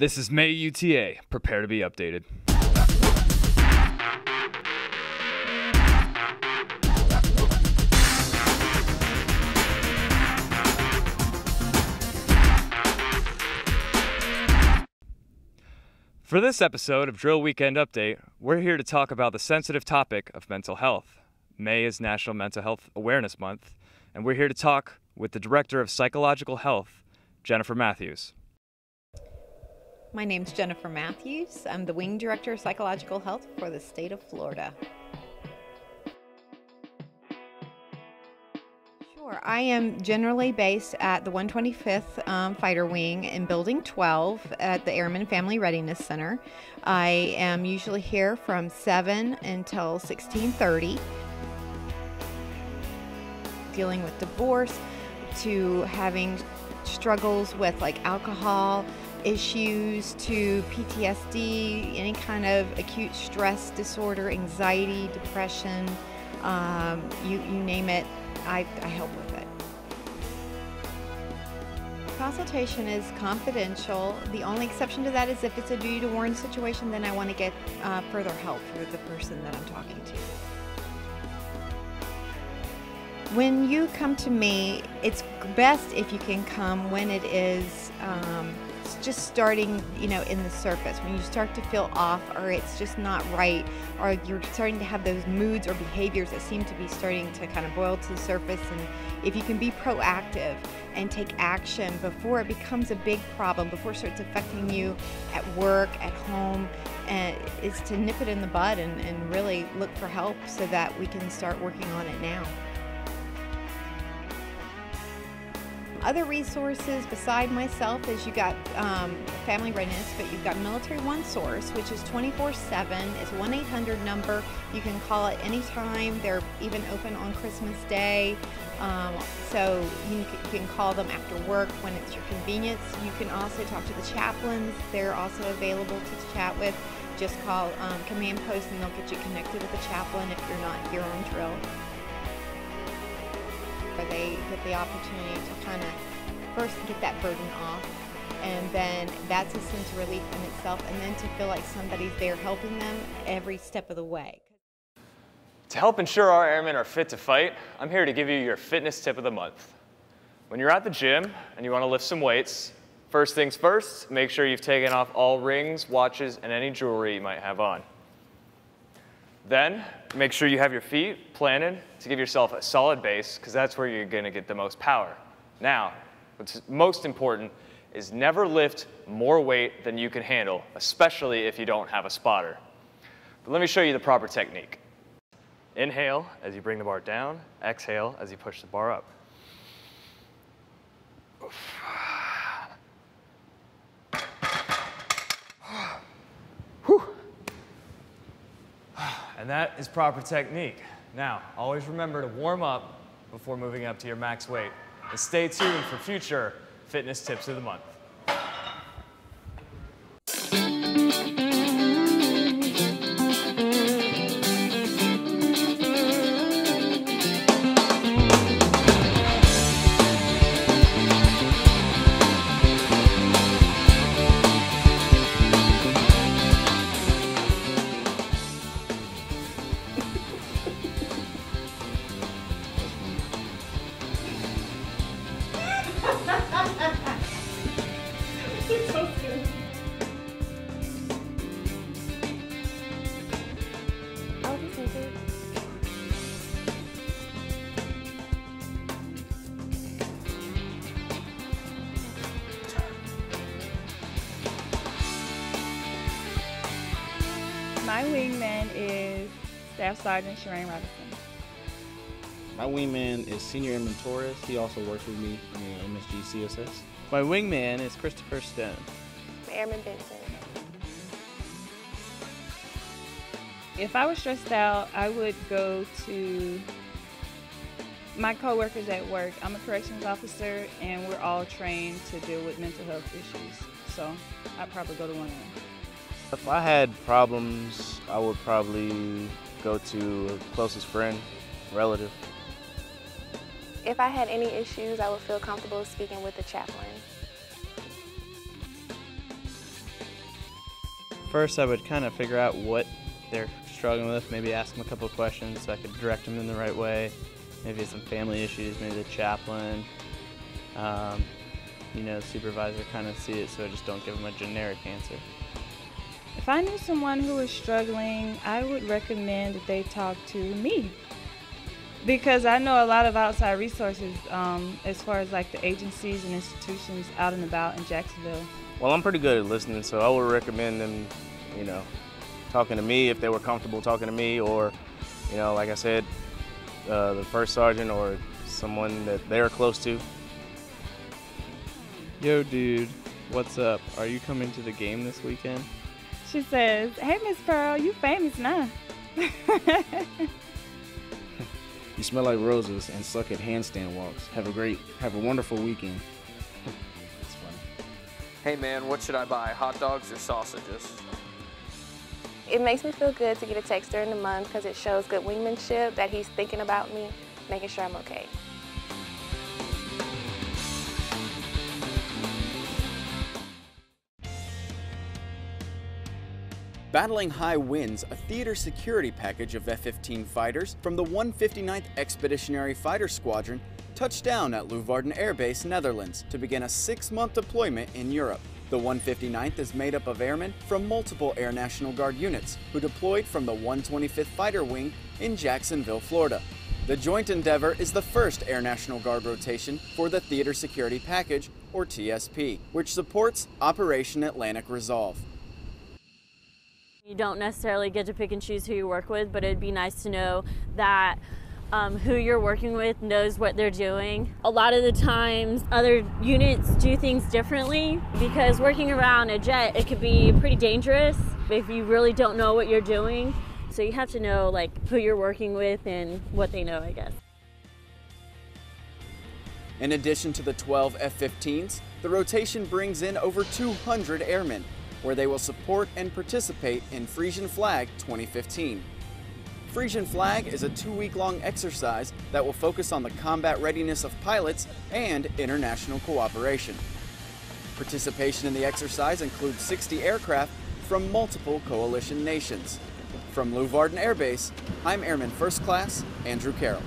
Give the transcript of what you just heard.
This is May UTA. Prepare to be updated. For this episode of Drill Weekend Update, we're here to talk about the sensitive topic of mental health. May is National Mental Health Awareness Month, and we're here to talk with the Director of Psychological Health, Jennifer Matthews. My name's Jennifer Matthews. I'm the Wing Director of Psychological Health for the state of Florida. Sure. I am generally based at the 125th um, Fighter Wing in Building 12 at the Airman Family Readiness Center. I am usually here from 7 until 1630 dealing with divorce to having struggles with like alcohol issues to PTSD, any kind of acute stress disorder, anxiety, depression, um, you, you name it, I, I help with it. Consultation is confidential. The only exception to that is if it's a duty to warn situation, then I want to get uh, further help for the person that I'm talking to. When you come to me, it's best if you can come when it is um, just starting, you know, in the surface. When you start to feel off or it's just not right or you're starting to have those moods or behaviors that seem to be starting to kind of boil to the surface and if you can be proactive and take action before it becomes a big problem, before it starts affecting you at work, at home, and is to nip it in the bud and, and really look for help so that we can start working on it now. Other resources beside myself is you got um, Family Readiness, but you've got Military One Source, which is 24-7. It's 1-800 number. You can call it anytime. They're even open on Christmas Day. Um, so you can call them after work when it's your convenience. You can also talk to the chaplains. They're also available to chat with. Just call um, Command Post and they'll get you connected with the chaplain if you're not here on drill they get the opportunity to kind of first get that burden off and then that's a sense of relief in itself and then to feel like somebody's there helping them every step of the way. To help ensure our airmen are fit to fight, I'm here to give you your fitness tip of the month. When you're at the gym and you want to lift some weights, first things first, make sure you've taken off all rings, watches, and any jewelry you might have on. Then, make sure you have your feet planted to give yourself a solid base, because that's where you're going to get the most power. Now, what's most important is never lift more weight than you can handle, especially if you don't have a spotter. But let me show you the proper technique. Inhale as you bring the bar down, exhale as you push the bar up. And that is proper technique. Now, always remember to warm up before moving up to your max weight. And stay tuned for future fitness tips of the month. My wingman is Staff Sergeant Shireen Robinson. My wingman is Senior Airman Torres. He also works with me in MSG CSS. My wingman is Christopher Stone. Airman Benson. If I was stressed out, I would go to my coworkers at work. I'm a corrections officer, and we're all trained to deal with mental health issues. So I'd probably go to one of them. If I had problems, I would probably go to a closest friend, relative. If I had any issues, I would feel comfortable speaking with the chaplain. First, I would kind of figure out what they're struggling with, maybe ask them a couple of questions so I could direct them in the right way. Maybe some family issues, maybe the chaplain, um, you know, supervisor kind of see it so I just don't give them a generic answer. If I knew someone who was struggling, I would recommend that they talk to me. Because I know a lot of outside resources um, as far as like the agencies and institutions out and about in Jacksonville. Well, I'm pretty good at listening, so I would recommend them, you know, talking to me if they were comfortable talking to me, or, you know, like I said, uh, the first sergeant or someone that they're close to. Yo, dude, what's up? Are you coming to the game this weekend? She says, Hey, Miss Pearl, you famous now. You smell like roses and suck at handstand walks. Have a great, have a wonderful weekend. Hey man, what should I buy? Hot dogs or sausages? It makes me feel good to get a text during the month because it shows good wingmanship that he's thinking about me, making sure I'm okay. Battling high winds, a theater security package of F-15 fighters from the 159th Expeditionary Fighter Squadron touched down at Leeuwarden Air Base, Netherlands, to begin a six-month deployment in Europe. The 159th is made up of airmen from multiple Air National Guard units who deployed from the 125th Fighter Wing in Jacksonville, Florida. The joint endeavor is the first Air National Guard rotation for the Theater Security Package, or TSP, which supports Operation Atlantic Resolve. You don't necessarily get to pick and choose who you work with, but it'd be nice to know that um, who you're working with knows what they're doing. A lot of the times, other units do things differently because working around a jet, it could be pretty dangerous if you really don't know what you're doing. So you have to know like who you're working with and what they know, I guess. In addition to the 12 F-15s, the rotation brings in over 200 airmen, where they will support and participate in Frisian Flag 2015. Frisian Flag is a two-week-long exercise that will focus on the combat readiness of pilots and international cooperation. Participation in the exercise includes 60 aircraft from multiple coalition nations. From Leeuwarden Air Base, I'm Airman First Class Andrew Carroll.